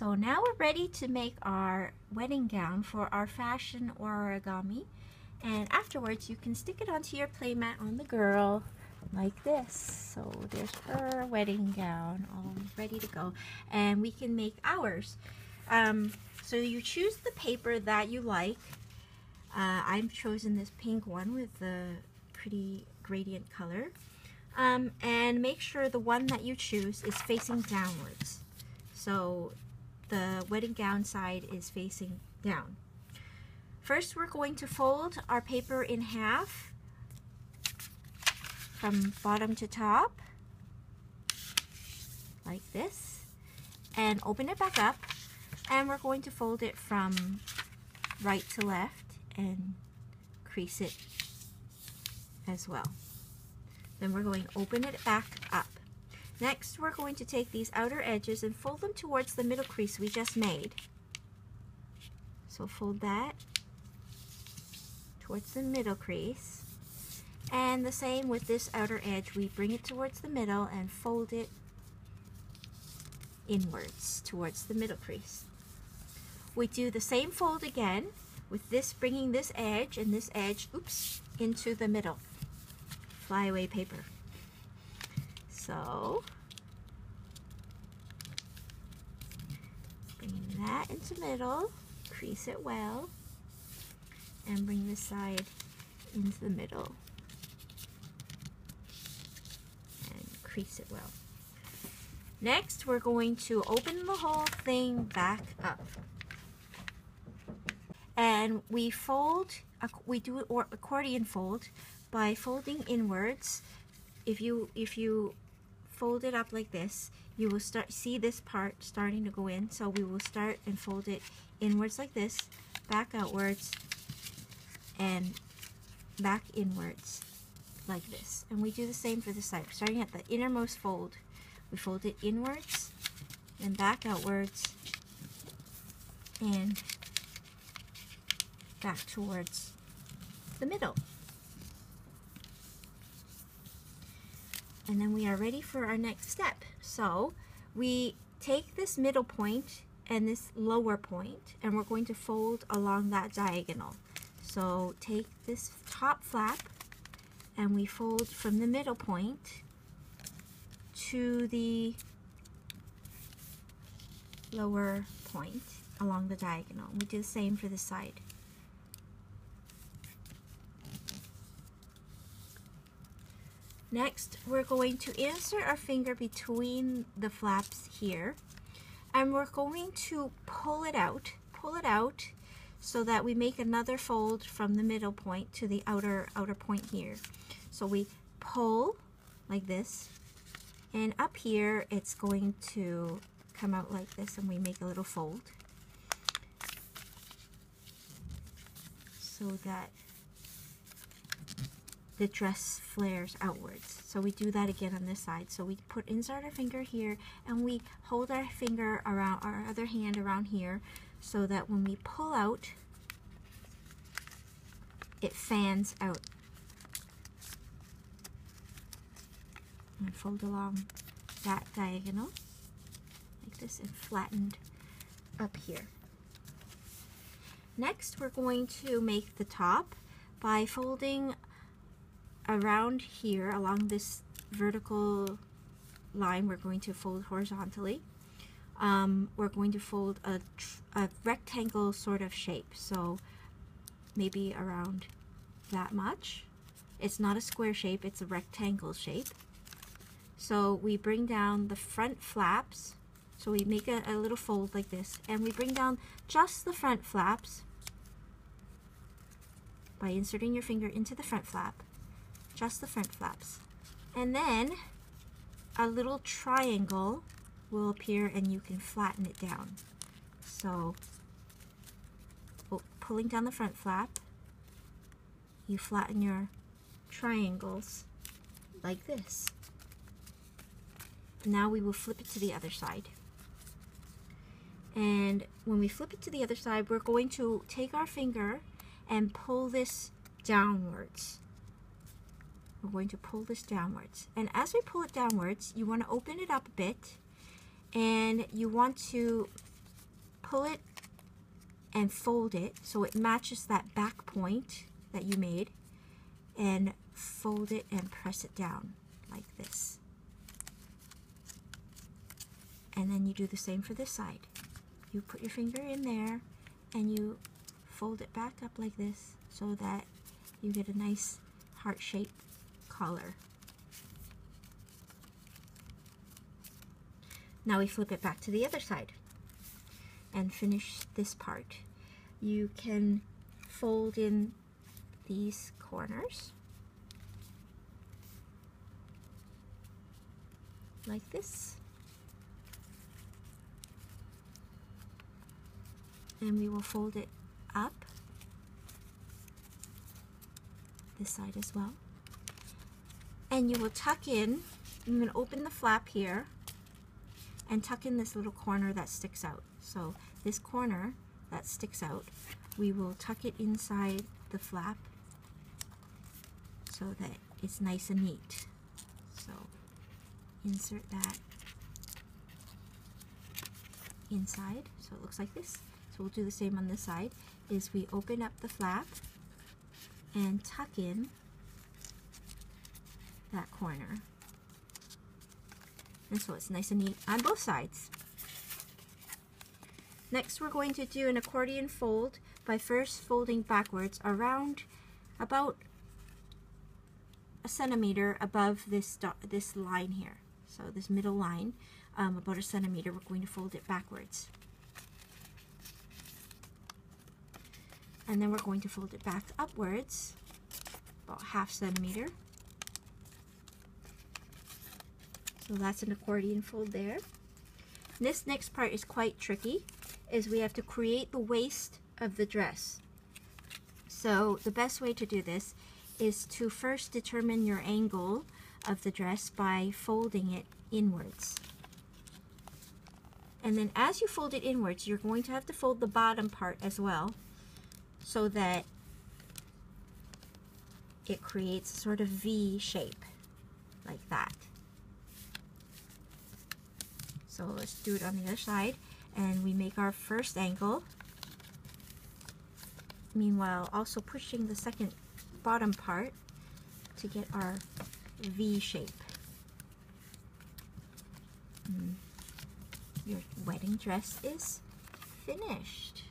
So now we're ready to make our wedding gown for our fashion origami. And afterwards you can stick it onto your playmat on the girl like this. So there's her wedding gown all ready to go. And we can make ours. Um, so you choose the paper that you like. Uh, I've chosen this pink one with the pretty gradient color. Um, and make sure the one that you choose is facing downwards. So the wedding gown side is facing down. First we're going to fold our paper in half from bottom to top like this and open it back up and we're going to fold it from right to left and crease it as well. Then we're going to open it back. Next, we're going to take these outer edges and fold them towards the middle crease we just made. So fold that towards the middle crease. And the same with this outer edge, we bring it towards the middle and fold it inwards towards the middle crease. We do the same fold again with this bringing this edge and this edge, oops, into the middle. Flyaway paper. So, bring that into the middle, crease it well, and bring the side into the middle. And crease it well. Next, we're going to open the whole thing back up. And we fold, we do an accordion fold by folding inwards. If you, if you fold it up like this, you will start see this part starting to go in. So we will start and fold it inwards like this, back outwards, and back inwards like this. And we do the same for the side. Starting at the innermost fold, we fold it inwards and back outwards and back towards the middle. And then we are ready for our next step. So we take this middle point and this lower point and we're going to fold along that diagonal. So take this top flap and we fold from the middle point to the lower point along the diagonal. We do the same for the side. Next, we're going to insert our finger between the flaps here and we're going to pull it out, pull it out so that we make another fold from the middle point to the outer outer point here. So we pull like this and up here it's going to come out like this and we make a little fold so that the dress flares outwards. So we do that again on this side. So we put inside our finger here and we hold our finger around our other hand around here so that when we pull out, it fans out. And fold along that diagonal like this and flattened up here. Next, we're going to make the top by folding around here along this vertical line we're going to fold horizontally. Um, we're going to fold a, a rectangle sort of shape so maybe around that much. It's not a square shape it's a rectangle shape. So we bring down the front flaps. So we make a, a little fold like this and we bring down just the front flaps by inserting your finger into the front flap just the front flaps. And then a little triangle will appear and you can flatten it down. So oh, pulling down the front flap, you flatten your triangles like this. Now we will flip it to the other side. And when we flip it to the other side, we're going to take our finger and pull this downwards we're going to pull this downwards. And as we pull it downwards, you want to open it up a bit and you want to pull it and fold it so it matches that back point that you made and fold it and press it down like this. And then you do the same for this side. You put your finger in there and you fold it back up like this so that you get a nice heart-shaped collar. Now we flip it back to the other side and finish this part. You can fold in these corners like this. And we will fold it up this side as well. And you will tuck in, I'm going to open the flap here and tuck in this little corner that sticks out. So this corner that sticks out, we will tuck it inside the flap so that it's nice and neat. So insert that inside so it looks like this. So we'll do the same on this side is we open up the flap and tuck in that corner. And so it's nice and neat on both sides. Next we're going to do an accordion fold by first folding backwards around about a centimeter above this this line here. So this middle line, um, about a centimeter, we're going to fold it backwards. And then we're going to fold it back upwards, about half centimeter. So that's an accordion fold there. This next part is quite tricky, is we have to create the waist of the dress. So the best way to do this is to first determine your angle of the dress by folding it inwards. And then as you fold it inwards, you're going to have to fold the bottom part as well so that it creates a sort of V shape like that. So let's do it on the other side and we make our first angle. Meanwhile, also pushing the second bottom part to get our V shape. Mm. Your wedding dress is finished.